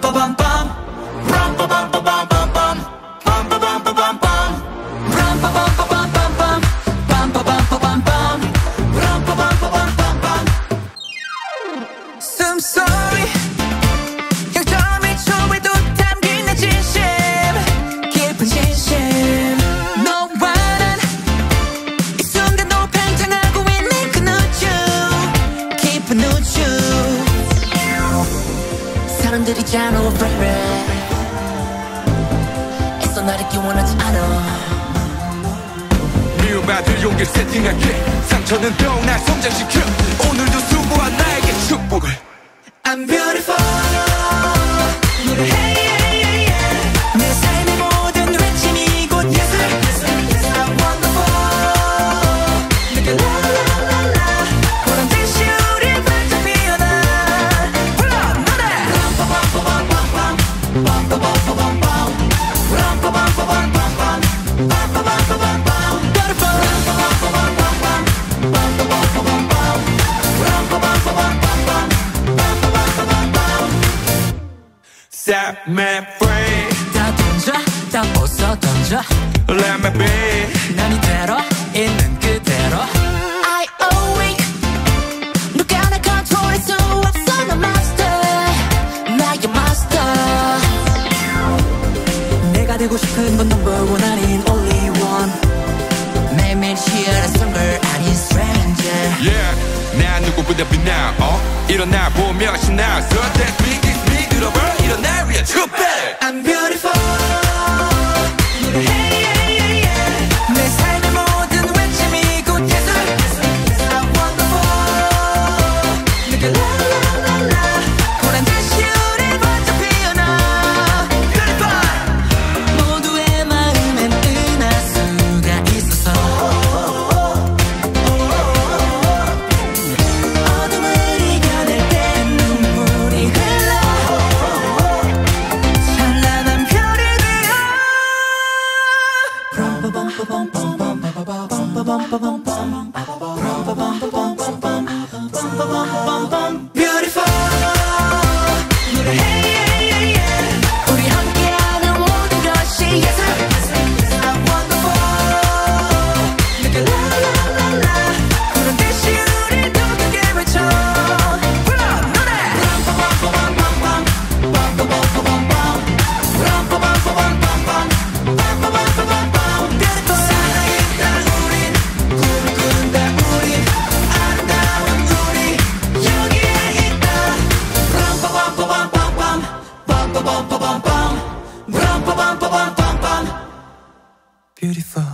숨소리 세팅할게 상처는 더욱 날 Set me free 다 던져 다 벗어 던져 Let me be 난 이대로 있는 그대로 I awake 누가 날 컨트롤할 수 없어 나 master 나의 master 내가 되고 싶은 건 number one 아닌 only one 매일매일 치열했던 걸 아닌 stranger Yeah 난 누구보다 빛나 어? 일어나 보며 신나 that's 일어 Beautiful.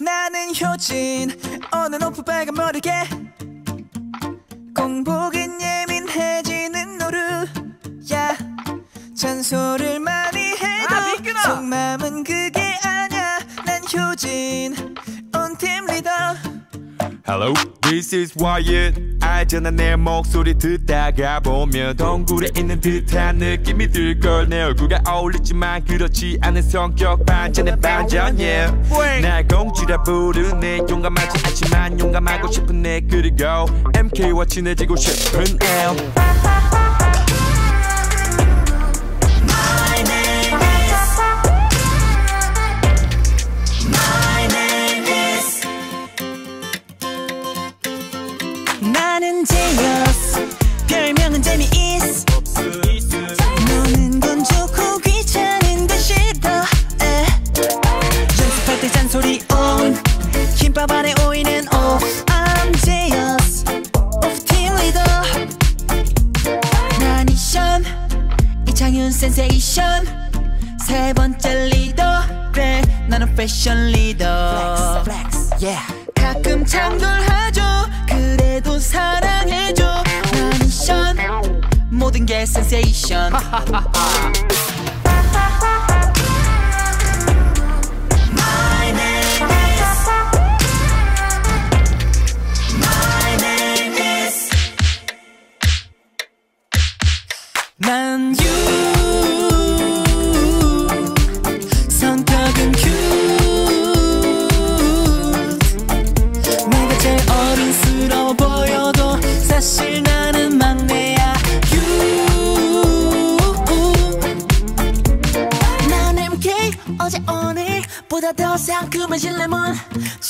나는 효진 어느 높은 빨간 머리게 잔소리를 많이 해도 속마음은 그게 아냐 난 효진 온팀 리더 Hello, this is Wyatt. 알잖아 내 목소리 듣다가 보면 동굴에 있는 듯한 느낌이 들걸. 내 얼굴과 어울리지만 그렇지 않은 성격 반전의 반전 yeah. 날 공주라 부르네. 용감하지 않지만 용감하고 싶은 내 그리고 MK와 친해지고 싶은 L 나는 제이어스 별명은 재미있어. 노는 건 좋고 귀찮은 건 싫어 에. 연습할 때 잔소리 on. 김밥 안에 오이는 off. I'm jealous of team leader. 난 이션. 이창윤 센세이션. 세 번째 리더. 그래 나는 패션 리더. 가끔 창돌 모든 게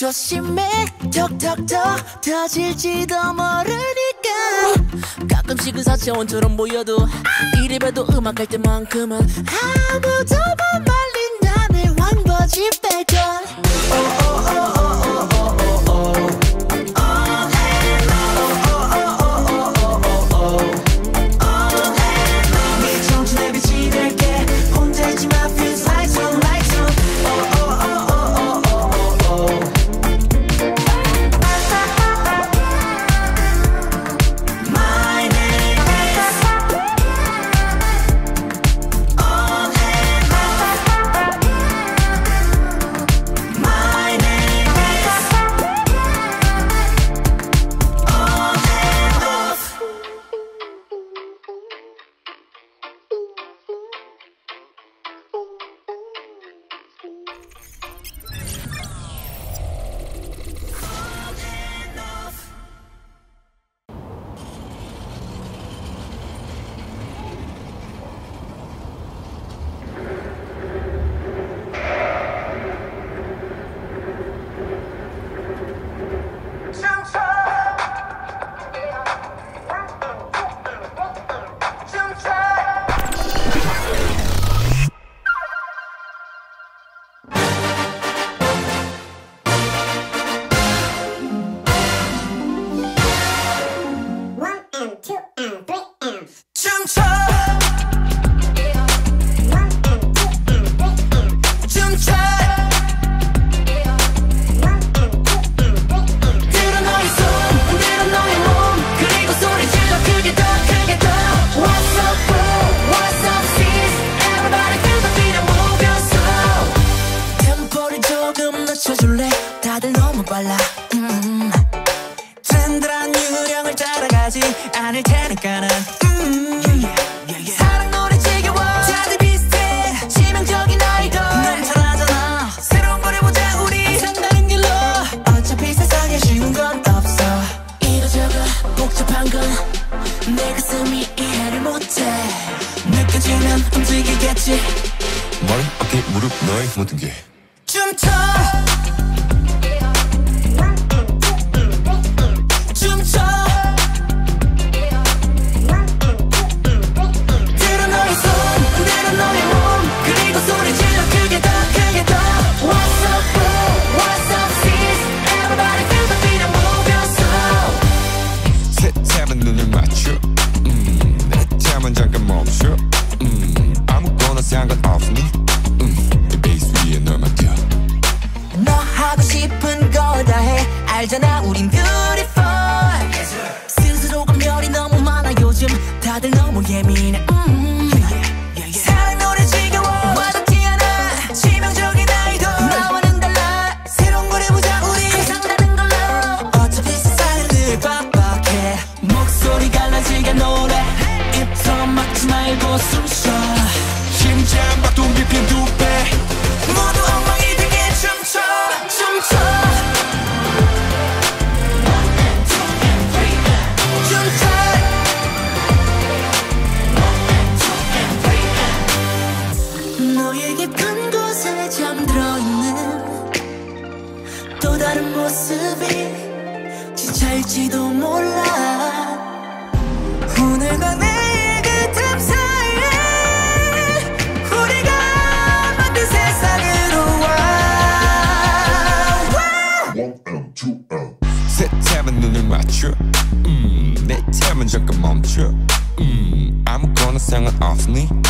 조심해. 톡톡톡 터질지도 모르니까. 가끔씩은 사차원처럼 보여도 이래봬도 음악할 때만큼은 아무도 못말 빨라. 음. 트렌드란 유령을 따라가지 않을 테니까 난 음. 사랑 노래 지겨워. 다들 비슷해. 치명적인 아이돌. 넌 잘하잖아. 새로운 걸 해보자 우리. 상다른 길로. 어차피 세상에 쉬운 건 없어. 이거저거 복잡한 건 내 가슴이 이해를 못해. 느껴지면 움직이겠지. 머리, 어깨, 무릎, 너의 모든 게. 춤춰 알잖아 우린 beautiful. 스스로가 별이 너무 많아 요즘 다들 너무 예민해. 음. 사랑 노래 지겨워. 와닿지 않아. 치명적인 아이돌. 나와는 달라. 새로운 걸 해보자 우리. 항상 다른 걸로. 어차피 세상은 늘 빡빡해. 목소리 갈라지게 노래. 입터 막지 말고 숨쉬어. 심장 박동 비핀 두배. 모두 아무거